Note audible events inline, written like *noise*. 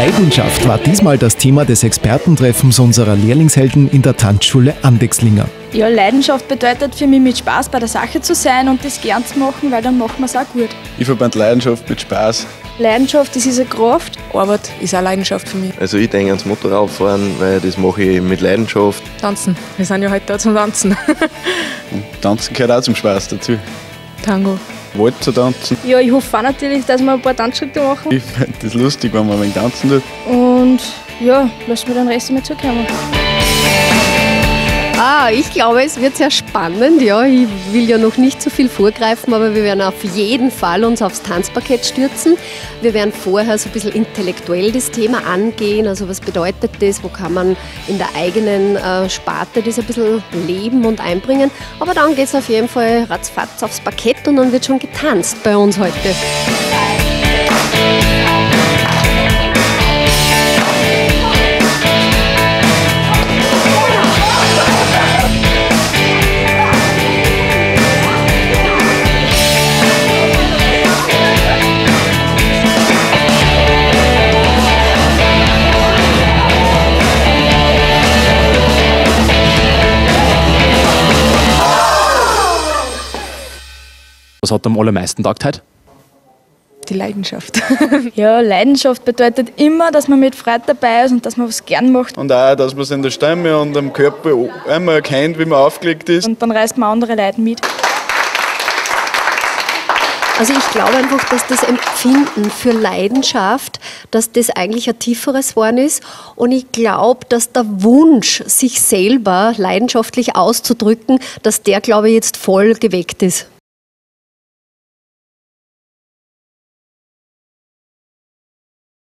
Leidenschaft war diesmal das Thema des Expertentreffens unserer Lehrlingshelden in der Tanzschule Andexlinger. Ja, Leidenschaft bedeutet für mich mit Spaß bei der Sache zu sein und das gern zu machen, weil dann machen wir es auch gut. Ich verbinde Leidenschaft mit Spaß. Leidenschaft, das ist eine Kraft. Arbeit ist auch Leidenschaft für mich. Also ich denke ans Motorradfahren, weil das mache ich mit Leidenschaft. Tanzen. Wir sind ja heute da zum Tanzen. Und Tanzen gehört auch zum Spaß dazu. Tango. Wald zu tanzen. Ja, ich hoffe auch natürlich, dass wir ein paar Tanzschritte machen. Ich finde das lustig, wenn man ein wenig tanzen tut. Und ja, lassen wir den Rest mal zukommen. Ah, ich glaube, es wird sehr spannend. Ja, ich will ja noch nicht zu viel vorgreifen, aber wir werden auf jeden Fall uns aufs Tanzparkett stürzen. Wir werden vorher so ein bisschen intellektuell das Thema angehen. Also was bedeutet das? Wo kann man in der eigenen äh, Sparte das ein bisschen leben und einbringen? Aber dann geht es auf jeden Fall ratzfatz aufs Parkett und dann wird schon getanzt bei uns heute. Was hat am allermeisten taugt heute? Die Leidenschaft. *laughs* Ja, Leidenschaft bedeutet immer, dass man mit Freude dabei ist und dass man was gern macht. Und auch, dass man es in der Stimme und am Körper einmal erkennt, wie man aufgelegt ist. Und dann reißt man andere Leute mit. Also ich glaube einfach, dass das Empfinden für Leidenschaft, dass das eigentlich ein tieferes Wort ist. Und ich glaube, dass der Wunsch, sich selber leidenschaftlich auszudrücken, dass der, glaube ich, jetzt voll geweckt ist.